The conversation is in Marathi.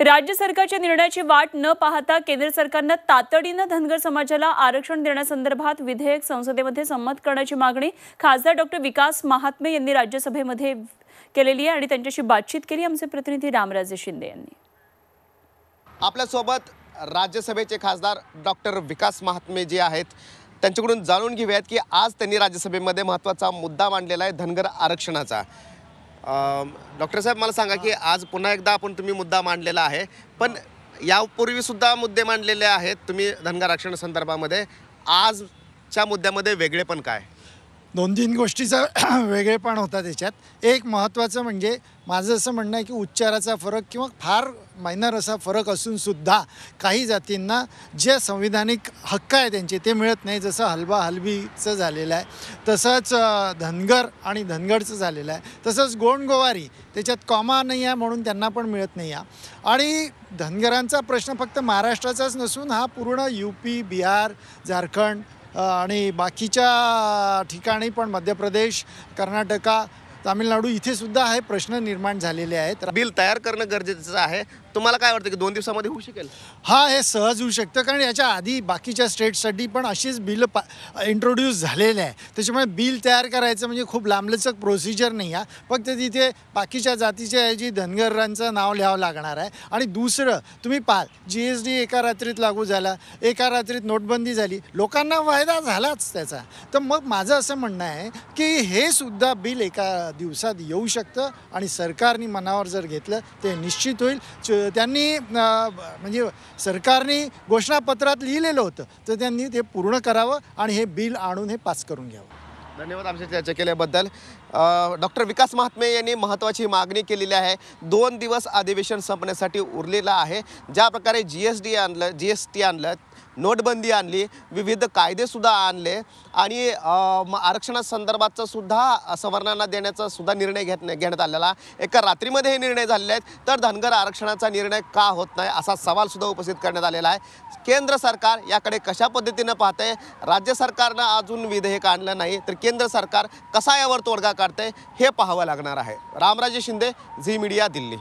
राज्य सरकारच्या निर्णयाची वाट न पाहता केंद्र सरकारनं तातडीनं धनगर समाजाला आरक्षण देण्यासंदर्भात विधेयक संसदेमध्ये संमत करण्याची मागणी खासदार डॉक्टर विकास महात्मे यांनी राज्यसभेमध्ये केलेली आहे आणि त्यांच्याशी बातचीत केली आमचे प्रतिनिधी रामराजे शिंदे यांनी. आपल्यासोबत राज्यसभेचे खासदार डॉक्टर विकास महात्मे जे आहेत त्यांच्याकडून जाणून घेऊयात की आज त्यांनी राज्यसभेमध्ये महत्त्वाचा मुद्दा मांडलेला आहे धनगर आरक्षणाचा. डॉक्टर साहेब मला सांगा की आज पुन्हा एकदा आपण तुम्ही मुद्दा मांडलेला आहे पण यापूर्वी सुद्धा मुद्दे मांडलेले आहेत तुम्ही धनगर आरक्षण संदर्भामध्ये. आजच्या मुद्द्यामध्ये वेगळे पण काय? दोन तीन गोष्टीचा वेगळेपण होता त्याच्यात एक महत्त्वाचं म्हणजे माझं असं म्हणणं आहे की उच्चाराचा फरक किंवा फार मायनर असा फरक असूनसुद्धा काही जातींना जे संविधानिक हक्क आहे त्यांचे ते मिळत नाही. जसं हलबा हलबीचं झालेलं आहे तसंच धनगर आणि धनगडचं झालेलं आहे तसंच गोंडगोवारी त्याच्यात कॉमा नाही आहे म्हणून त्यांना पण मिळत नाही आहे. आणि धनगरांचा प्रश्न फक्त महाराष्ट्राचाच नसून हा पूर्ण यू पी बिहार झारखंड आणि बाकीच्या ठिकाणी पण मध्य प्रदेश कर्नाटका तामिळनाडू इथे सुद्धा हे प्रश्न निर्माण झालेले आहेत. बिल तयार करणं गरजेचं आहे. तुम्हाला काय वाटतं की दोन दिवसामध्ये होऊ शकेल? हा हे सहज होऊ शकतं कारण याच्या आधी बाकीच्या स्टेटसाठी पण अशीच बिल पा इंट्रोड्यूस झालेले आहे. त्याच्यामुळे बिल तयार करायचं म्हणजे खूप लांबलचक प्रोसिजर नाही आहे फक्त तिथे बाकीच्या जातीच्या ऐवजी धनगरांचं नाव लिहावं लागणार आहे. आणि दुसरं तुम्ही पाहाल जी एस डी एका रात्रीत लागू झाला एका रात्रीत नोटबंदी झाली लोकांना फायदा झालाच त्याचा. तर मग माझं असं म्हणणं आहे की हे सुद्धा बिल एका दिवसात येऊ शकतं आणि सरकारने मनावर जर घेतलं ते निश्चित होईल. च- त्यांनी म्हणजे सरकारने घोषणापत्रात लिहिलेलं होतं. तर त्यांनी ते पूर्ण करावं आणि हे बिल आणून हे पास करून घ्यावं. धन्यवाद आमच्या चर्चा केल्याबद्दल. डॉक्टर विकास महात्मे यांनी महत्त्वाची मागणी केलेली आहे. दोन दिवस अधिवेशन संपण्यासाठी उरलेलं आहे. ज्या प्रकारे जी एस डी आणलं जी एस टी आणलं नोटबंदी आणली विविध कायदेसुद्धा आणले आणि म- आरक्षणासंदर्भातचा सुद्धा सवर्णांना देण्याचा सुद्धा निर्णय घेत घेण्यात आलेला. एका रात्रीमध्ये हे निर्णय झालेले आहेत. तर धनगर आरक्षणाचा निर्णय का होत नाही असा सवालसुद्धा उपस्थित करण्यात आलेला आहे. केंद्र सरकार याकडे कशा पद्धतीनं पाहतंय? राज्य सरकारनं अजून विधेयक आणलं नाही. तर केंद्र सरकार कसा यावर तोडगा काढतंय? हे पाहावं लागणार आहे. Ramraje Shinde Zee media Delhi.